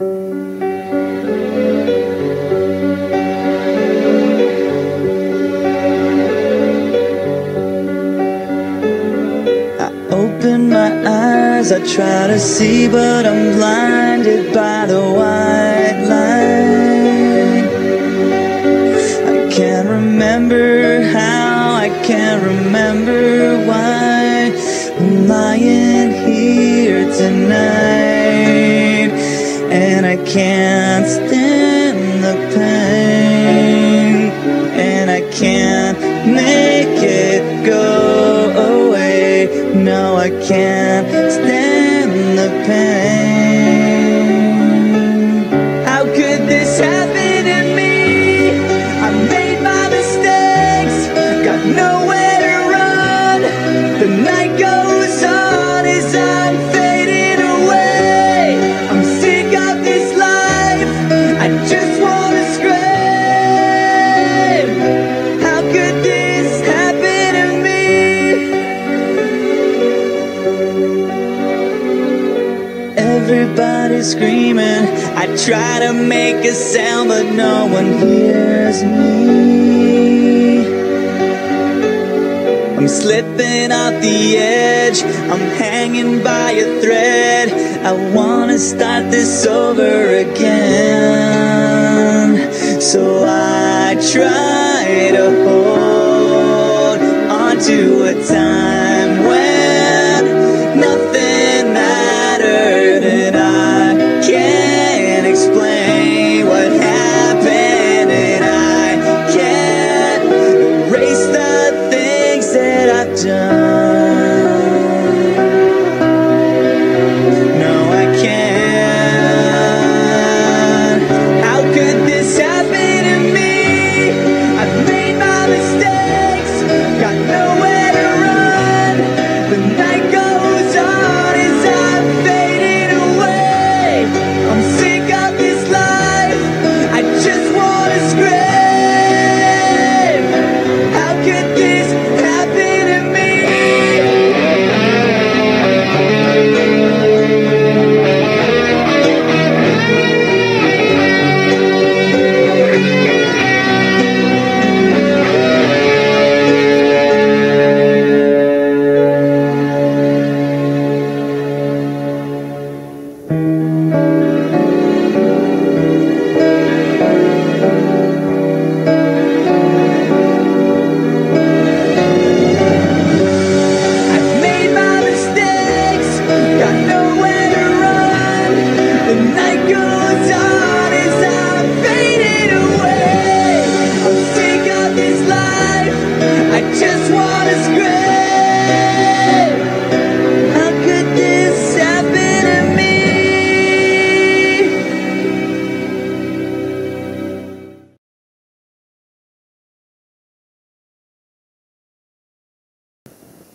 I open my eyes, I try to see, but I'm blinded by the white line. I can't remember how, I can't remember why I'm lying here tonight, can't stand the pain, and I can't make it go away. No, I can't Everybody's screaming. I try to make a sound, but no one hears me. I'm slipping off the edge. I'm hanging by a thread. I wanna start this over again. So I try to hold on to a time Guardiã.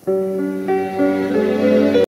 Música